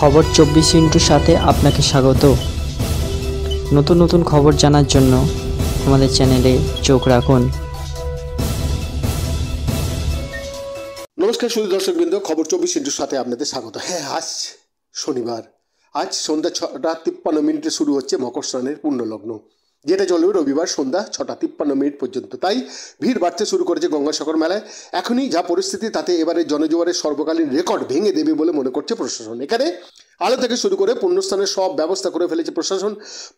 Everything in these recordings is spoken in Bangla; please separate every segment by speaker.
Speaker 1: খবর চব্বিশ ইন্টুর সাথে আপনাকে স্বাগত। নতুন নতুন খবর জানার জন্য আমাদের চ্যানেলে চোখ রাখুন।
Speaker 2: নমস্কার শুধু দর্শকবৃন্দ, খবর চব্বিশ ইন্টুর সাথে আপনাদের স্বাগত। হ্যাঁ আজ শনিবার। আজ সন্ধ্যা ছটা তিপ্পান্ন মিনিটে শুরু হচ্ছে মকর স্নানের পূর্ণলগ্ন যেটা চলবে রবিবার সন্ধ্যা ছটা তিপ্পান্ন মিনিট পর্যন্ত। তাই ভিড় বাড়তে শুরু করেছে গঙ্গাসাগর মেলায়। এখনই যা পরিস্থিতি, তাতে এবারে জনজোয়ারের সর্বকালীন রেকর্ড ভেঙে দেবে বলে মনে করছে প্রশাসন। এখানে আলো থেকে শুরু করে পুণ্যস্থানের সব ব্যবস্থা করে ফেলেছে প্রশাসন।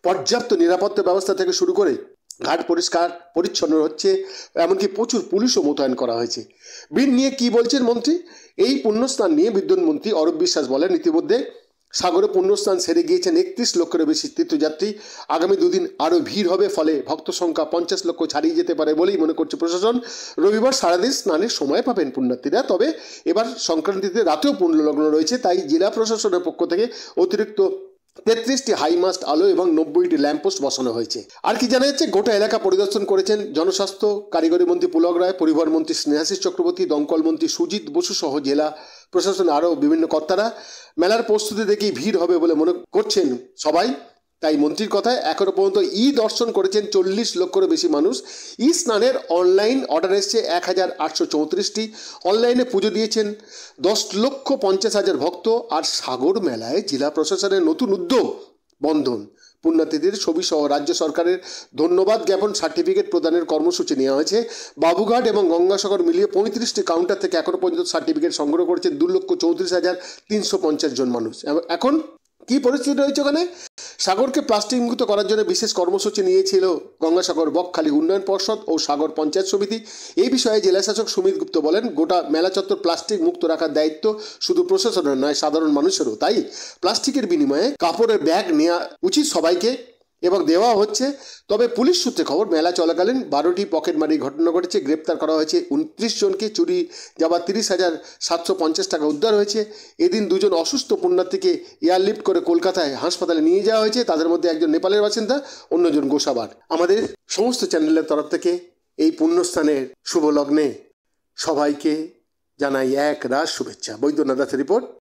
Speaker 2: পর্যাপ্ত নিরাপত্তা ব্যবস্থা থেকে শুরু করে ঘাট পরিষ্কার, পরিচ্ছন্ন হচ্ছে, এমনকি প্রচুর পুলিশও মোতায়েন করা হয়েছে। বিল নিয়ে কি বলছেন মন্ত্রী? এই পুণ্যস্থান নিয়ে বিদ্যুৎ মন্ত্রী অরূপ বিশ্বাস বলেন ইতিমধ্যে সাগরে পুণ্যস্থান সেরে গিয়েছেন একত্রিশ লক্ষেরও বেশি তীর্থযাত্রী। আগামী দুদিন আরও ভিড় হবে, ফলে ভক্ত সংখ্যা পঞ্চাশ লক্ষ ছাড়িয়ে যেতে পারে বলেই মনে করছে প্রশাসন। রবিবার সারাদিন স্নানের সময় পাবেন পুণ্যার্থীরা, তবে এবার সংক্রান্তিতে রাতেও পুণ্যলগ্ন রয়েছে, তাই জেলা প্রশাসনের পক্ষ থেকে অতিরিক্ত তেত্রিশটি হাইমাস্ট আলো এবং নব্বইটি ল্যাম্পপোস্ট বসানো হয়েছে। আর কি জানা যাচ্ছে, গোটা এলাকা পরিদর্শন করেছেন জনস্বাস্থ্য, কারিগরি মন্ত্রী পুলক রায়, পরিবহন মন্ত্রী স্নেহাশিস চক্রবর্তী, দমকল মন্ত্রী সুজিত বসু সহ জেলা প্রশাসন আরও বিভিন্ন কর্তারা। মেলার প্রস্তুতি দেখেই ভিড় হবে বলে মনে করছেন সবাই। তাই মন্ত্রীর কথায় এখনও পর্যন্ত ই দর্শন করেছেন চল্লিশ লক্ষেরও বেশি মানুষ। ই স্নানের অনলাইন অর্ডার এসছে এক হাজার আটশো চৌত্রিশটি। অনলাইনে পুজো দিয়েছেন দশ লক্ষ পঞ্চাশ হাজার ভক্ত আর সাগর মেলায় জেলা প্রশাসনের নতুন উদ্যোগ, বন্ধন। পুণ্যার্থীদের ছবি সহ রাজ্য সরকারের ধন্যবাদ জ্ঞাপন সার্টিফিকেট প্রদানের কর্মসূচি নেওয়া হয়েছে। বাবুঘাট এবং গঙ্গাসাগর মিলিয়ে পঁয়ত্রিশটি কাউন্টার থেকে এখনও পর্যন্ত সার্টিফিকেট সংগ্রহ করেছেন দু লক্ষ চৌত্রিশ হাজার তিনশো পঞ্চাশ জন মানুষ। এখন কি পরিস্থিতি রয়েছে ওখানে? সাগরকে প্লাস্টিক মুক্ত করার জন্য বিশেষ কর্মসূচি নিয়েছিল গঙ্গাসাগর বকখালি উন্নয়ন পর্ষদ ও সাগর পঞ্চায়েত সমিতি। এই বিষয়ে জেলাশাসক সুমিত গুপ্ত বলেন, গোটা মেলা চত্বর প্লাস্টিক মুক্ত রাখার দায়িত্ব শুধু প্রশাসনের নয়, সাধারণ মানুষেরও, তাই প্লাস্টিকের বিনিময়ে কাপড়ের ব্যাগ নেওয়া উচিত সবাইকে। এবং দেওয়া হচ্ছে, তবে পুলিশ সূত্রে খবর, মেলা চলাকালীন বারোটি পকেটমারির ঘটনা ঘটেছে, গ্রেপ্তার করা হয়েছে উনত্রিশ জনকে, চুরি যাওয়া তিরিশ হাজার সাতশো পঞ্চাশ টাকা উদ্ধার হয়েছে। এদিন দুজন অসুস্থ পুণ্যার্থীকে এয়ারলিফট করে কলকাতায় হাসপাতালে নিয়ে যাওয়া হয়েছে, তাদের মধ্যে একজন নেপালের বাসিন্দা, অন্যজন গোসাবার। আমাদের সমস্ত চ্যানেলের তরফ থেকে এই পুণ্যস্থানের শুভ লগ্নে সবাইকে জানাই এক রাস শুভেচ্ছা। বৈদ্যনাথ রিপোর্ট